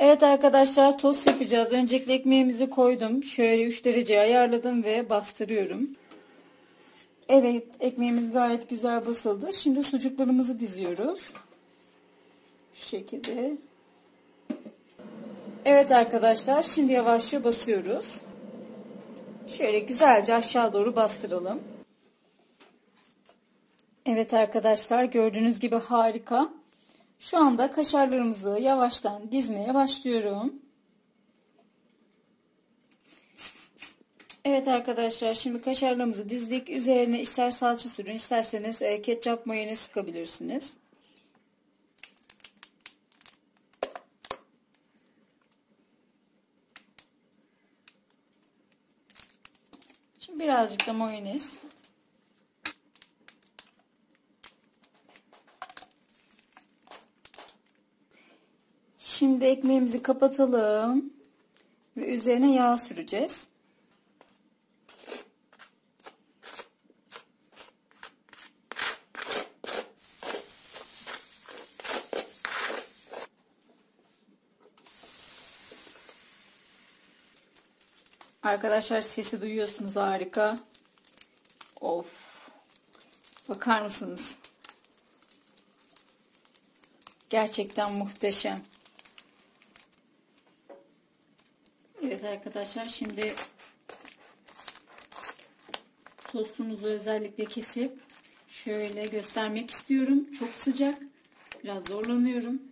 Evet arkadaşlar tost yapacağız. Öncelikle ekmeğimizi koydum. Şöyle 3 derece ayarladım ve bastırıyorum. Evet ekmeğimiz gayet güzel basıldı. Şimdi sucuklarımızı diziyoruz. Şu şekilde. Evet arkadaşlar şimdi yavaşça basıyoruz. Şöyle güzelce aşağı doğru bastıralım. Evet arkadaşlar gördüğünüz gibi harika. Şu anda kaşarlarımızı yavaştan dizmeye başlıyorum. Evet arkadaşlar şimdi kaşarlarımızı dizdik. Üzerine ister salça sürün isterseniz e, ketçap mayonez sıkabilirsiniz. Şimdi birazcık da mayonez. Şimdi ekmeğimizi kapatalım ve üzerine yağ süreceğiz. Arkadaşlar sesi duyuyorsunuz harika. Of. Bakar mısınız? Gerçekten muhteşem. Evet arkadaşlar şimdi tostumuzu özellikle kesip şöyle göstermek istiyorum. Çok sıcak. Biraz zorlanıyorum.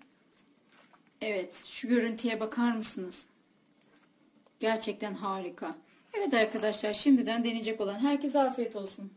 Evet şu görüntüye bakar mısınız? Gerçekten harika. Evet arkadaşlar şimdiden deneyecek olan herkese afiyet olsun.